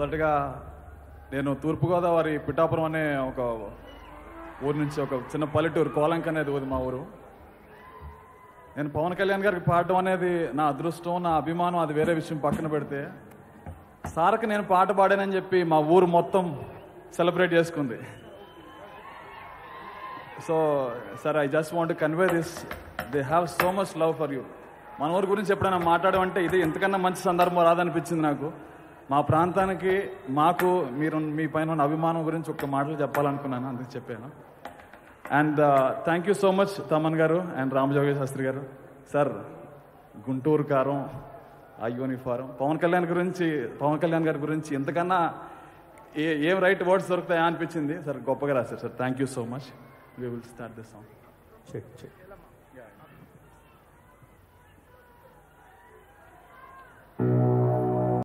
మొదటగా నేను తూర్పుగోదావరి పిఠాపురం అనే ఒక ఊరు నుంచి ఒక చిన్న పల్లెటూరు కోలంక అనేది ఊది మా ఊరు. నేను పవన్ కళ్యాణ్ గారికి పాడడం అనేది నా అదృష్టం నా అభిమానం అది వేరే విషయం పక్కన పెడితే సార్కి నేను పాట పాడానని చెప్పి మా ఊరు మొత్తం సెలబ్రేట్ చేసుకుంది. So sir I just want convey this they have so much love for you మన ఊరి గురించి ఎప్పుడైనా మాట్లాడమంటే ఇది ఎంతకన్నా మంచి సందర్భం రాదనిపించింది నాకు. మా ప్రాంతానికి మాకు మీరు మీ పైన ఉన్న అభిమానం గురించి ఒక్క మాటలు చెప్పాలనుకున్నాను అందుకు చెప్పాను. And thank you so much Thaman garu and Ramajogi Sastry గారు. సార్ గుంటూరు కారం ఆ యూనిఫారం పవన్ కళ్యాణ్ గురించి పవన్ కళ్యాణ్ గారి గురించి ఎంతకన్నా ఏ ఏం రైట్ వర్డ్స్ దొరుకుతాయా అనిపించింది? సార్ గొప్పగా రాశారు sir thank you so much we will start this song check check